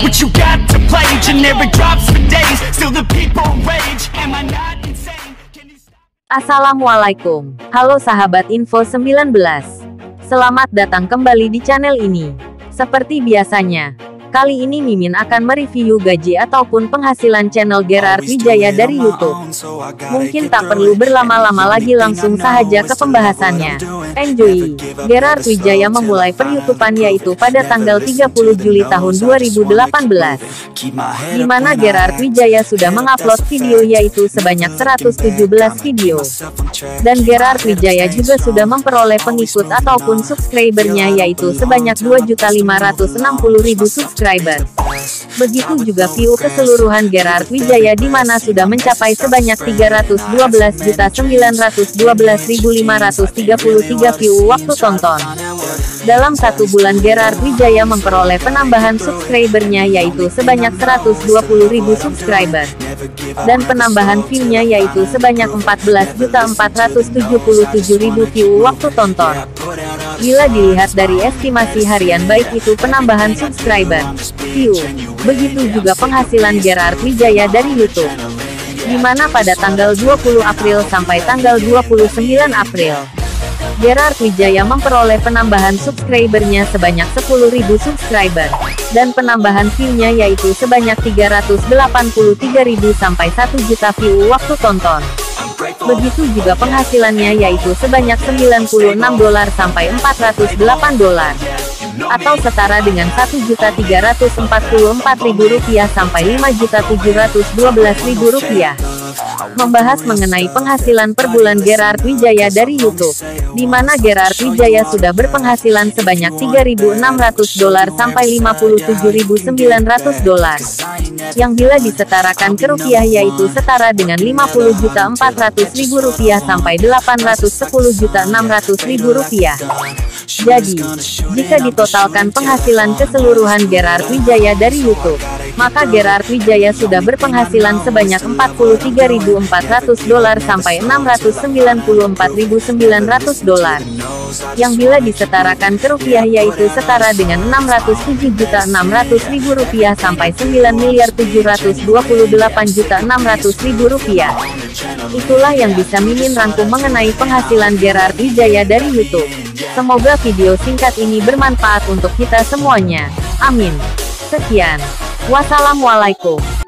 What you got to play? Generic drops for days. Still the people rage. Am I not? Assalamualaikum. Halo sahabat Info 19. Selamat datang kembali di channel ini. Seperti biasanya, kali ini Mimin akan mereview gaji ataupun penghasilan channel Gerard Wijaya dari YouTube. Mungkin tak perlu berlama-lama lagi langsung saja ke pembahasannya. Enjoy! Gerard Wijaya memulai per-YouTubean yaitu pada tanggal 30 Juli tahun 2018. Di mana Gerard Wijaya sudah mengupload video yaitu sebanyak 117 video. Dan Gerard Wijaya juga sudah memperoleh pengikut ataupun subscribernya yaitu sebanyak 2.560.000 subscriber. subscribers. Begitu juga view keseluruhan Gerard Wijaya di mana sudah mencapai sebanyak 312.912.533 view waktu tonton. Dalam satu bulan Gerard Wijaya memperoleh penambahan subscribernya yaitu sebanyak 120.000 subscriber. Dan penambahan view-nya yaitu sebanyak 14.477.000 view waktu tonton. Bila dilihat dari estimasi harian baik itu penambahan subscriber, view, begitu juga penghasilan Gerard Wijaya dari YouTube. Di mana pada tanggal 20 April sampai tanggal 29 April, Gerard Wijaya memperoleh penambahan subscribernya sebanyak 10.000 subscriber, dan penambahan view-nya yaitu sebanyak 383.000 sampai 1 juta view waktu tonton. Begitu juga penghasilannya yaitu sebanyak 96 dolar sampai 408 dolar. Atau setara dengan 1.344.000 rupiah sampai 5.712.000 rupiah. Membahas mengenai penghasilan per bulan Gerard Wijaya dari YouTube. Di mana Gerard Wijaya sudah berpenghasilan sebanyak 3.600 dolar sampai 57.900 dolar. Yang bila disetarakan ke rupiah yaitu setara dengan 50.400.000 rupiah sampai 810.600.000 rupiah. Jadi, jika ditotalkan penghasilan keseluruhan Gerard Wijaya dari YouTube, maka Gerard Wijaya sudah berpenghasilan sebanyak 43.400 dolar sampai 694.900 dolar. Yang bila disetarakan ke rupiah yaitu setara dengan 607.600.000 rupiah sampai 9.728.600.000 rupiah. Itulah yang bisa Mimin rangkum mengenai penghasilan Gerard Wijaya dari YouTube. Semoga video singkat ini bermanfaat untuk kita semuanya. Amin. Sekian. Wassalamualaikum.